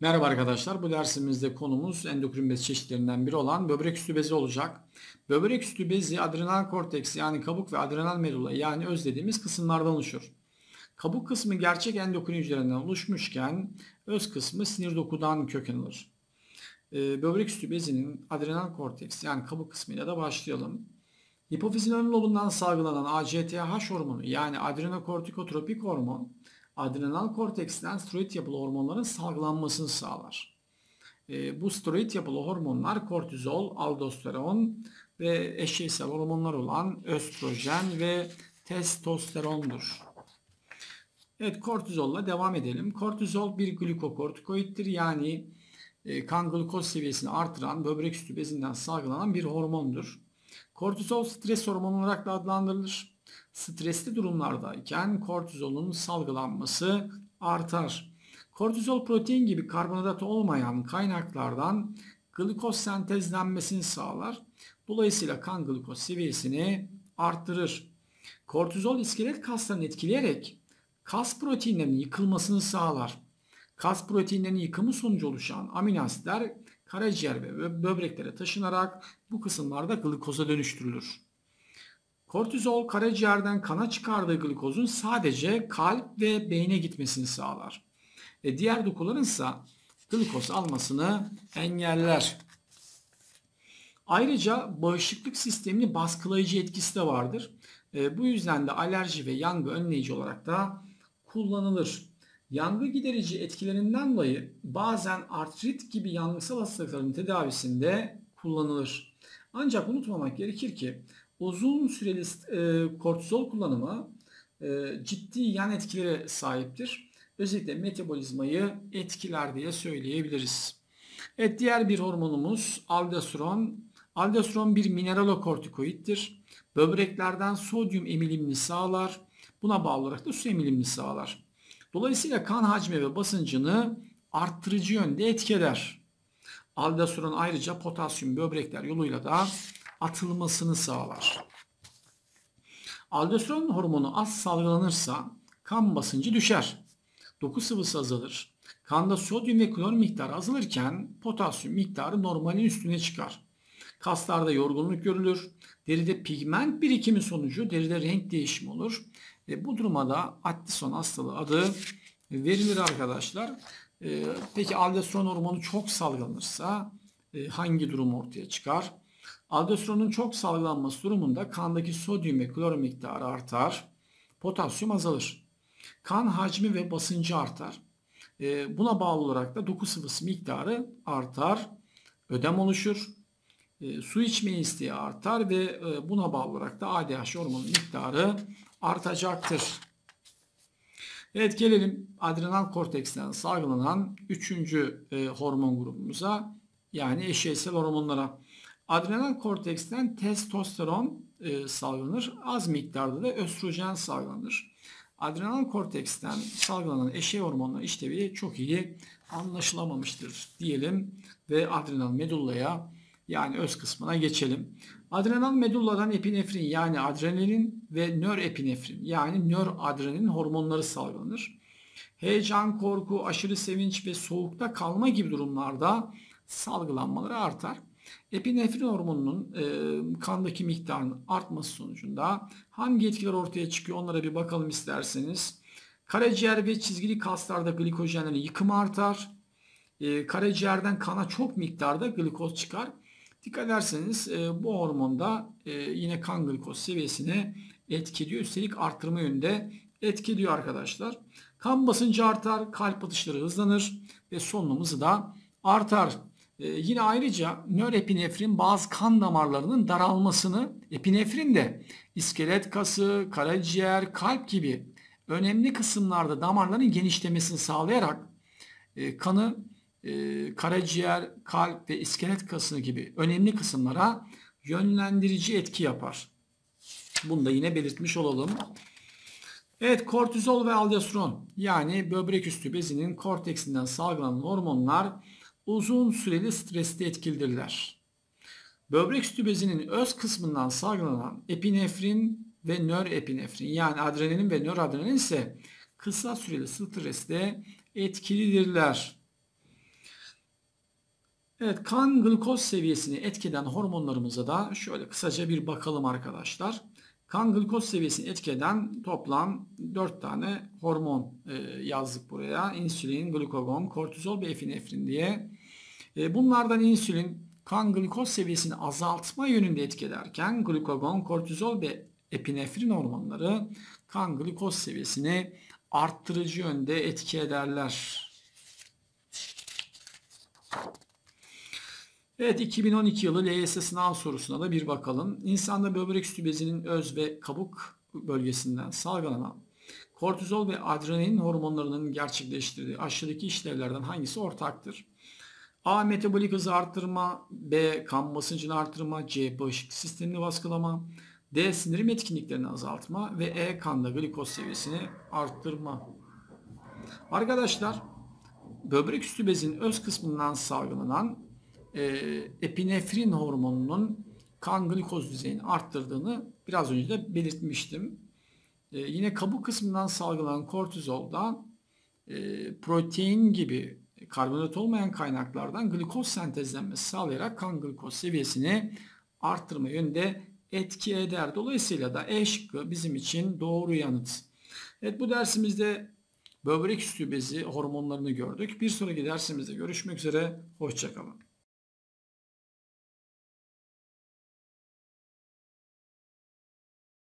Merhaba arkadaşlar. Bu dersimizde konumuz endokrin bezi çeşitlerinden biri olan böbrek üstü bezi olacak. Böbrek üstü bezi adrenal korteks yani kabuk ve adrenal medulla yani öz dediğimiz kısımlardan oluşur. Kabuk kısmı gerçek endokrin hücrelerinden oluşmuşken öz kısmı sinir dokudan köken alır. Ee, böbrek üstü bezinin adrenal korteks yani kabuk kısmıyla da başlayalım. Hipofizin ön lobundan salgılanan ACTH hormonu yani adrenokortikotropik hormon adrenal korteksten steroid yapılı hormonların salgılanmasını sağlar. E, bu steroid yapılı hormonlar kortizol, aldosteron ve eşeysel hormonlar olan östrojen ve testosterondur. Evet kortizolla devam edelim. Kortizol bir glikokortikoiddir yani e, kan glukoz seviyesini artıran böbrek üstü bezinden salgılanan bir hormondur. Kortizol stres hormonu olarak da adlandırılır stresli durumlardayken kortizolun salgılanması artar. Kortizol protein gibi karbonhidrat olmayan kaynaklardan glikoz sentezlenmesini sağlar. Dolayısıyla kan glikoz seviyesini arttırır. Kortizol iskelet kaslarını etkileyerek kas proteinlerinin yıkılmasını sağlar. Kas proteinlerinin yıkımı sonucu oluşan amino asitler karaciğer ve böbreklere taşınarak bu kısımlarda glikoza dönüştürülür. Kortizol karaciğerden kana çıkardığı glikozun sadece kalp ve beyne gitmesini sağlar. E diğer dokuların ise glikoz almasını engeller. Ayrıca bağışıklık sistemini baskılayıcı etkisi de vardır. E, bu yüzden de alerji ve yangı önleyici olarak da kullanılır. Yangı giderici etkilerinden dolayı bazen artrit gibi yangısal hastalıkların tedavisinde kullanılır. Ancak unutmamak gerekir ki uzun süreli e, kortizol kullanımı e, ciddi yan etkilere sahiptir. Özellikle metabolizmayı etkiler diye söyleyebiliriz. Evet diğer bir hormonumuz aldosteron. Aldosteron bir mineralokortikoiddir. Böbreklerden sodyum emilimini sağlar. Buna bağlı olarak da su emilimini sağlar. Dolayısıyla kan hacmi ve basıncını arttırıcı yönde etkiler. Aldosteron ayrıca potasyum böbrekler yoluyla da atılmasını sağlar. Aldosteron hormonu az salgılanırsa kan basıncı düşer. Doku sıvısı azalır. Kanda sodyum ve klor miktarı azalırken potasyum miktarı normalin üstüne çıkar. Kaslarda yorgunluk görülür. Deride pigment birikimi sonucu deride renk değişimi olur. E, bu duruma da Addison hastalığı adı verilir arkadaşlar. E, peki aldosteron hormonu çok salgılanırsa e, hangi durum ortaya çıkar? Aldosteronun çok salgılanması durumunda kandaki sodyum ve klor miktarı artar. Potasyum azalır. Kan hacmi ve basıncı artar. E, buna bağlı olarak da doku sıvısı miktarı artar. Ödem oluşur. E, su içme isteği artar ve e, buna bağlı olarak da ADH hormonu miktarı artacaktır. Evet gelelim adrenal korteksten salgılanan üçüncü e, hormon grubumuza yani eşeysel hormonlara. Adrenal korteksten testosteron e, salgılanır. Az miktarda da östrojen salgılanır. Adrenal korteksten salgılanan eşey hormonları işlevi çok iyi anlaşılamamıştır diyelim ve adrenal medullaya yani öz kısmına geçelim. Adrenal medulladan epinefrin yani adrenalin ve nörepinefrin yani nöradrenalin hormonları salgılanır. Heyecan, korku, aşırı sevinç ve soğukta kalma gibi durumlarda salgılanmaları artar. Epinefrin hormonunun e, kandaki miktarının artması sonucunda hangi etkiler ortaya çıkıyor onlara bir bakalım isterseniz. Karaciğer ve çizgili kaslarda glikojenlerin yıkımı artar. E, karaciğerden kana çok miktarda glikoz çıkar. Dikkat ederseniz e, bu hormonda e, yine kan glikoz seviyesini etkiliyor. Üstelik arttırma yönünde etkiliyor arkadaşlar. Kan basıncı artar, kalp atışları hızlanır ve solunum hızı da artar. Ee, yine ayrıca nörepinefrin bazı kan damarlarının daralmasını, epinefrin de iskelet kası, karaciğer, kalp gibi önemli kısımlarda damarların genişlemesini sağlayarak e, kanı e, karaciğer, kalp ve iskelet kası gibi önemli kısımlara yönlendirici etki yapar. Bunu da yine belirtmiş olalım. Evet kortizol ve aldosteron yani böbrek üstü bezinin korteksinden salgılanan hormonlar uzun süreli stresli etkilidirler. Böbrek bezinin öz kısmından salgılanan epinefrin ve nörepinefrin yani adrenalin ve nöradrenalin ise kısa süreli streste etkilidirler. Evet kan glikoz seviyesini etkeden hormonlarımıza da şöyle kısaca bir bakalım arkadaşlar. Kan glikoz seviyesini etkeden toplam 4 tane hormon e, yazdık buraya. İnsülin, glukagon, kortizol ve epinefrin diye. E, bunlardan insülin kan glikoz seviyesini azaltma yönünde etki ederken glukagon, kortizol ve epinefrin hormonları kan glikoz seviyesini arttırıcı yönde etki ederler. Evet 2012 yılı LYS sınav sorusuna da bir bakalım. İnsanda böbrek üstü bezinin öz ve kabuk bölgesinden salgılanan kortizol ve adrenalin hormonlarının gerçekleştirdiği aşağıdaki işlevlerden hangisi ortaktır? A. Metabolik hızı arttırma, B. Kan basıncını arttırma, C. Bağışıklık sistemini baskılama, D. Sindirim etkinliklerini azaltma ve E. Kanda glikoz seviyesini arttırma. Arkadaşlar böbrek üstü bezin öz kısmından salgılanan e, epinefrin hormonunun kan glikoz düzeyini arttırdığını biraz önce de belirtmiştim. E, yine kabuk kısmından salgılanan kortizolda e, protein gibi karbonhidrat olmayan kaynaklardan glikoz sentezlenmesi sağlayarak kan glikoz seviyesini arttırma yönünde etki eder. Dolayısıyla da E şıkkı bizim için doğru yanıt. Evet bu dersimizde böbrek üstü bezi hormonlarını gördük. Bir sonraki dersimizde görüşmek üzere. Hoşçakalın.